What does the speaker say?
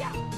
Oh!